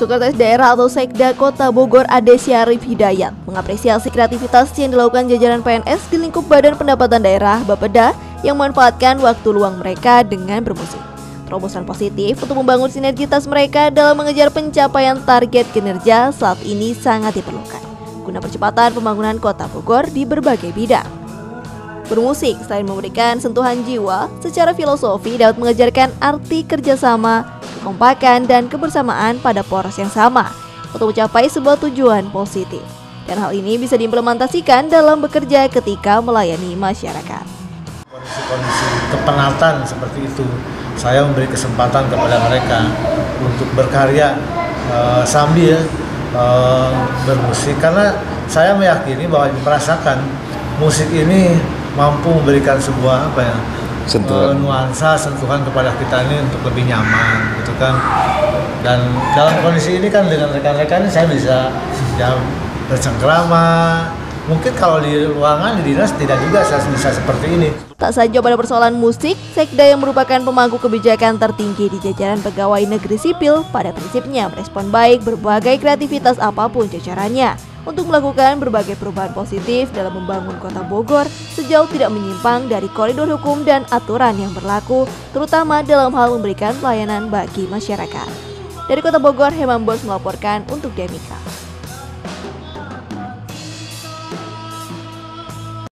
Sekretaris Daerah atau Sekda Kota Bogor Ade Syarif Hidayat mengapresiasi kreativitas yang dilakukan jajaran PNS di lingkup Badan Pendapatan Daerah Bapeda yang memanfaatkan waktu luang mereka dengan bermusik. Terobosan positif untuk membangun sinergitas mereka dalam mengejar pencapaian target kinerja saat ini sangat diperlukan guna percepatan pembangunan kota Bogor di berbagai bidang. Bermusik selain memberikan sentuhan jiwa, secara filosofi dapat mengajarkan arti kerjasama, kekompakan, dan kebersamaan pada poros yang sama untuk mencapai sebuah tujuan positif. Dan hal ini bisa diimplementasikan dalam bekerja ketika melayani masyarakat. Kondisi-kondisi kepenatan seperti itu, saya memberi kesempatan kepada mereka untuk berkarya uh, sambil uh, bermusik karena saya meyakini bahwa merasakan musik ini mampu memberikan sebuah apa ya sentuhan. Uh, nuansa sentuhan kepada kita ini untuk lebih nyaman gitu kan. Dan dalam kondisi ini kan dengan rekan-rekan saya bisa ya bercengkrama. Mungkin kalau di ruangan di dinas tidak juga saya bisa seperti ini. Tak saja pada persoalan musik Sekda yang merupakan pemangku kebijakan tertinggi di jajaran pegawai negeri sipil pada prinsipnya merespon baik berbagai kreativitas apa pun jajarannya untuk melakukan berbagai perubahan positif dalam membangun kota Bogor sejauh tidak menyimpang dari koridor hukum dan aturan yang berlaku, terutama dalam hal memberikan pelayanan bagi masyarakat. Dari kota Bogor, Hemam Bos melaporkan untuk Demika.